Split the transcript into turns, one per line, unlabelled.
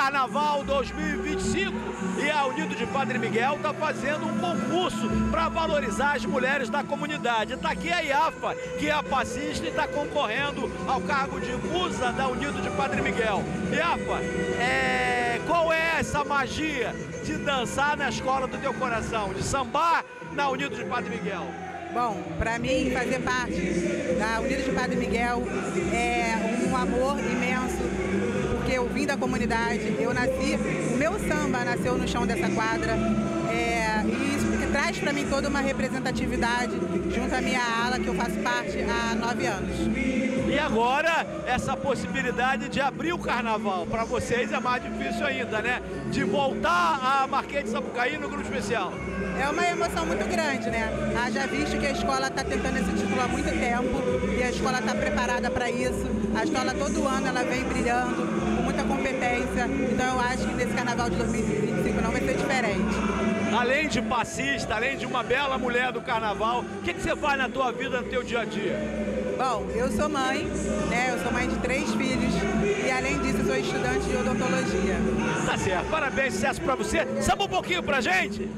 Carnaval 2025 e a Unido de Padre Miguel está fazendo um concurso para valorizar as mulheres da comunidade. Está aqui a IAFA, que é a passista e está concorrendo ao cargo de musa da Unido de Padre Miguel. IAFA, é... qual é essa magia de dançar na escola do teu coração, de sambar na Unido de Padre Miguel?
Bom, para mim fazer parte da Unido de Padre Miguel é um amor imenso, da comunidade, eu nasci, o meu samba nasceu no chão dessa quadra, é, e isso traz para mim toda uma representatividade junto à minha ala, que eu faço parte há nove anos.
E agora, essa possibilidade de abrir o carnaval, para vocês é mais difícil ainda, né? De voltar a Marquês de Sapucaí no grupo especial.
É uma emoção muito grande, né? Haja visto que a escola está tentando esse título há muito tempo e a escola está preparada para isso. A escola todo ano ela vem brilhando, Então eu acho que nesse carnaval de 2025 não vai ser diferente.
Além de passista, além de uma bela mulher do carnaval, o que, que você faz na tua vida, no teu dia a dia?
Bom, eu sou mãe, né? Eu sou mãe de três filhos e além disso eu sou estudante de odontologia.
Tá certo, parabéns, sucesso pra você. Sabe um pouquinho pra gente?